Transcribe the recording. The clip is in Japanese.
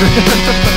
ですね。